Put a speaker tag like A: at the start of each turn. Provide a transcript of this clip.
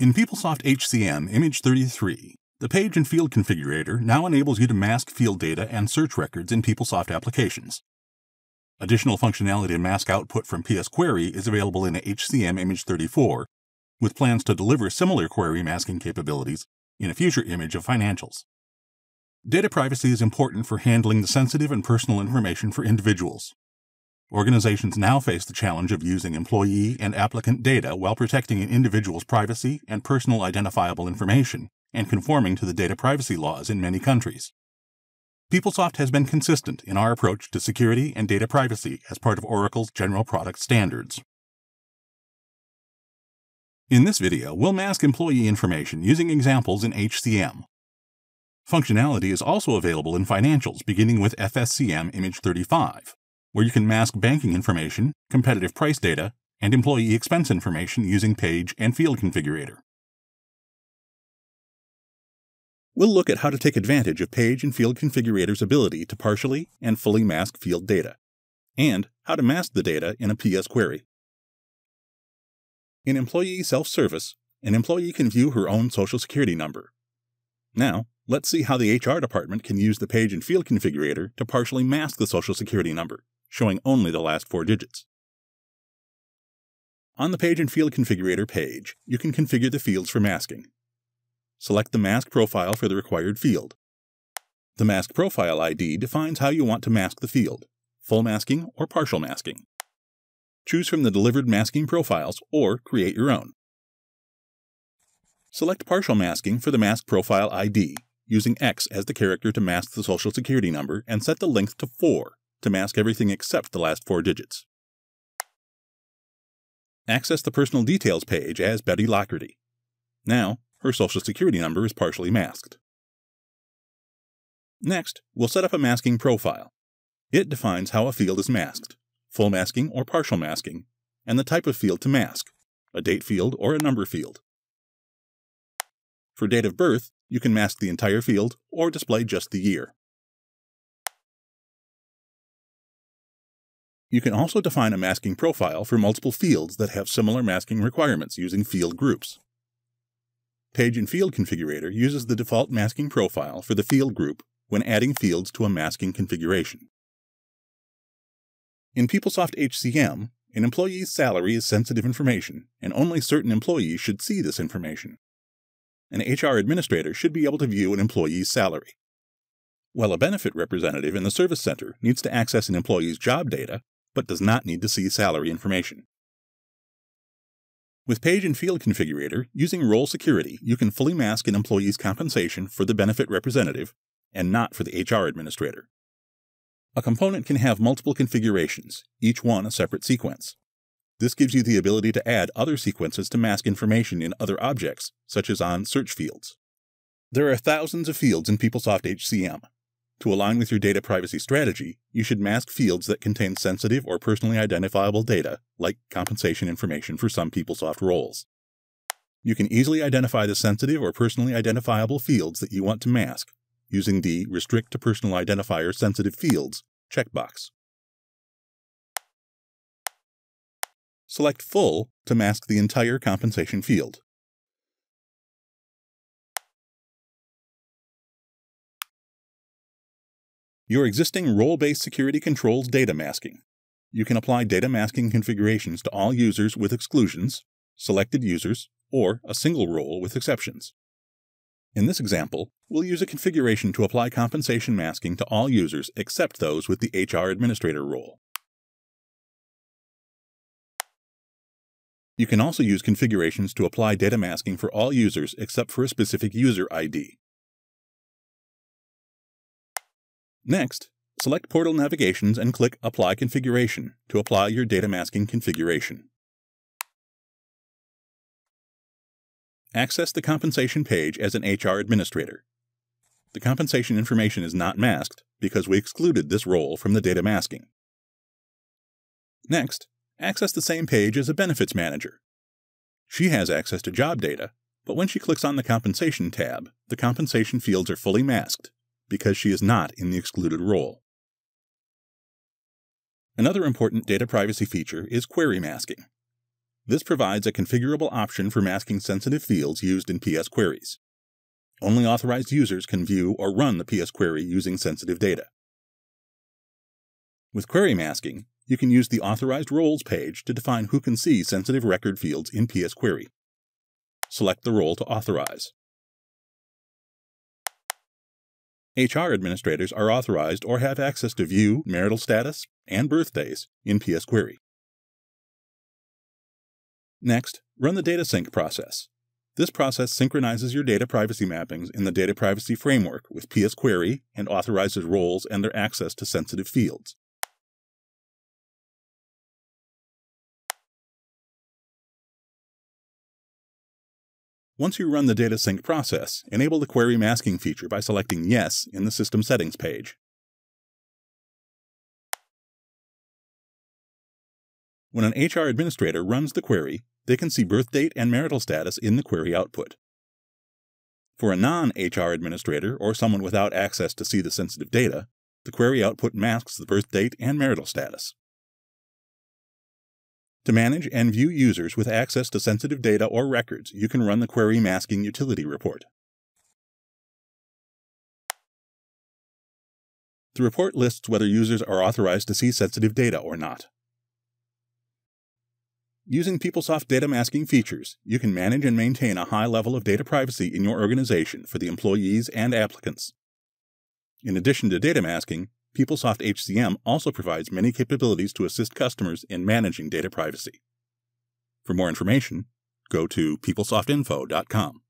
A: In PeopleSoft HCM Image 33, the page and field configurator now enables you to mask field data and search records in PeopleSoft applications. Additional functionality to mask output from PS Query is available in HCM Image 34, with plans to deliver similar query masking capabilities in a future image of financials. Data privacy is important for handling the sensitive and personal information for individuals. Organizations now face the challenge of using employee and applicant data while protecting an individual's privacy and personal identifiable information and conforming to the data privacy laws in many countries. PeopleSoft has been consistent in our approach to security and data privacy as part of Oracle's general product standards. In this video, we'll mask employee information using examples in HCM. Functionality is also available in financials beginning with FSCM Image 35, where you can mask banking information, competitive price data, and employee expense information using Page and Field Configurator. We'll look at how to take advantage of Page and Field Configurator's ability to partially and fully mask field data, and how to mask the data in a PS query. In Employee Self-Service, an employee can view her own Social Security number. Now, let's see how the HR department can use the page and field configurator to partially mask the Social Security number, showing only the last four digits. On the Page and Field Configurator page, you can configure the fields for masking. Select the mask profile for the required field. The Mask Profile ID defines how you want to mask the field, full masking or partial masking. Choose from the delivered masking profiles or create your own. Select partial masking for the mask profile ID, using X as the character to mask the social security number and set the length to 4 to mask everything except the last four digits. Access the personal details page as Betty Locherty. Now, her social security number is partially masked. Next, we'll set up a masking profile. It defines how a field is masked full masking or partial masking, and the type of field to mask, a date field or a number field. For date of birth, you can mask the entire field or display just the year. You can also define a masking profile for multiple fields that have similar masking requirements using field groups. Page and Field Configurator uses the default masking profile for the field group when adding fields to a masking configuration. In PeopleSoft HCM, an employee's salary is sensitive information, and only certain employees should see this information. An HR administrator should be able to view an employee's salary. While a benefit representative in the service center needs to access an employee's job data, but does not need to see salary information. With Page and Field Configurator, using role security, you can fully mask an employee's compensation for the benefit representative and not for the HR administrator. A component can have multiple configurations, each one a separate sequence. This gives you the ability to add other sequences to mask information in other objects, such as on search fields. There are thousands of fields in PeopleSoft HCM. To align with your data privacy strategy, you should mask fields that contain sensitive or personally identifiable data, like compensation information for some PeopleSoft roles. You can easily identify the sensitive or personally identifiable fields that you want to mask using the Restrict to Personal Identifier Sensitive Fields checkbox. Select Full to mask the entire compensation field. Your existing role-based security controls data masking. You can apply data masking configurations to all users with exclusions, selected users, or a single role with exceptions. In this example, we'll use a configuration to apply compensation masking to all users except those with the HR administrator role. You can also use configurations to apply data masking for all users except for a specific user ID. Next, select Portal Navigations and click Apply Configuration to apply your data masking configuration. Access the compensation page as an HR administrator. The compensation information is not masked because we excluded this role from the data masking. Next, access the same page as a benefits manager. She has access to job data, but when she clicks on the Compensation tab, the compensation fields are fully masked because she is not in the excluded role. Another important data privacy feature is query masking. This provides a configurable option for masking sensitive fields used in PS queries. Only authorized users can view or run the PS query using sensitive data. With query masking, you can use the Authorized Roles page to define who can see sensitive record fields in PS query. Select the role to authorize. HR administrators are authorized or have access to view marital status and birthdays in PS query. Next, run the data sync process. This process synchronizes your data privacy mappings in the data privacy framework with PS query and authorizes roles and their access to sensitive fields. Once you run the data sync process, enable the query masking feature by selecting Yes in the System Settings page. When an HR administrator runs the query, they can see birth date and marital status in the query output. For a non HR administrator or someone without access to see the sensitive data, the query output masks the birth date and marital status. To manage and view users with access to sensitive data or records, you can run the Query Masking Utility Report. The report lists whether users are authorized to see sensitive data or not. Using PeopleSoft data masking features, you can manage and maintain a high level of data privacy in your organization for the employees and applicants. In addition to data masking, PeopleSoft HCM also provides many capabilities to assist customers in managing data privacy. For more information, go to peoplesoftinfo.com.